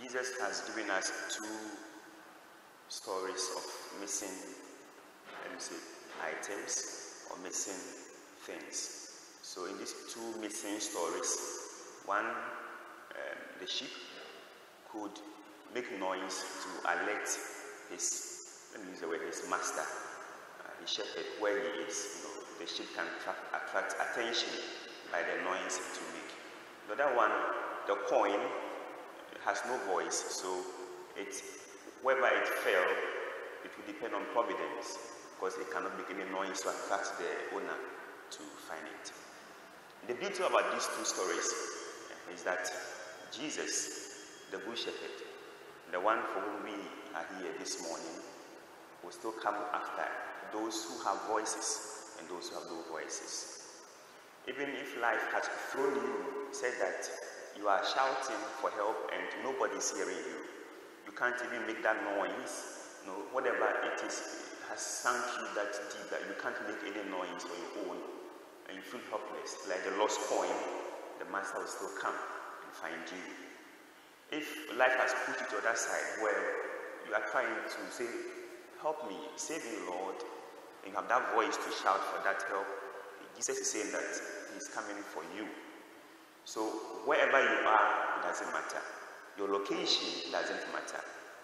Jesus has given us two stories of missing, let me say, items or missing things. So in these two missing stories, one, um, the sheep could make noise to alert his, let me use the word, his master, uh, his shepherd, where he is. You know, the sheep can attract, attract attention by the noise it to make. The other one, the coin, has no voice, so it, whether it fell, it will depend on providence because it cannot make any noise to attract the owner to find it. The beauty about these two stories is that Jesus, the good shepherd, the one for whom we are here this morning, will still come after those who have voices and those who have no voices. Even if life has thrown you, said that you are shouting for help and nobody's hearing you. You can't even make that noise. You know, whatever it is has sunk you that deep that you can't make any noise on your own and you feel helpless. Like the lost coin, the master will still come and find you. If life has pushed you to other side where you are trying to say, Help me, save me, Lord, and you have that voice to shout for that help, Jesus is saying that He's coming for you. So wherever you are, it doesn't matter. Your location doesn't matter.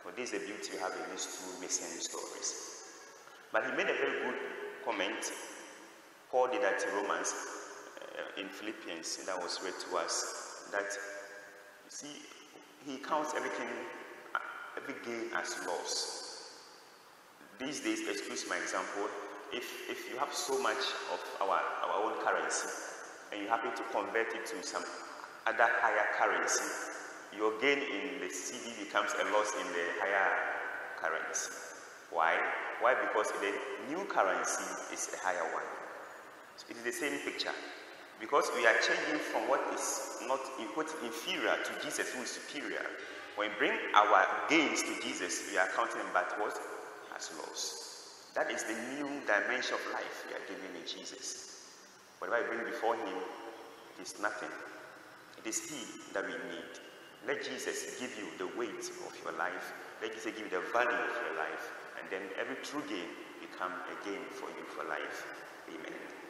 But this is the beauty you have in these two missing stories. But he made a very good comment. Paul did that in Romans, uh, in Philippians, that was read to us. That, you see, he counts everything, every gain as loss. These days, excuse my example, if, if you have so much of our, our own currency, and you happen to convert it to some other higher currency, your gain in the cedi becomes a loss in the higher currency. Why? Why? Because the new currency is a higher one. So it is the same picture. Because we are changing from what is not what is inferior to Jesus, who is superior. When we bring our gains to Jesus, we are counting them back what? As loss. That is the new dimension of life we are giving in Jesus. Whatever I bring before Him, it is nothing. It is He that we need. Let Jesus give you the weight of your life. Let Jesus give you the value of your life. And then every true gain become a gain for you for life. Amen.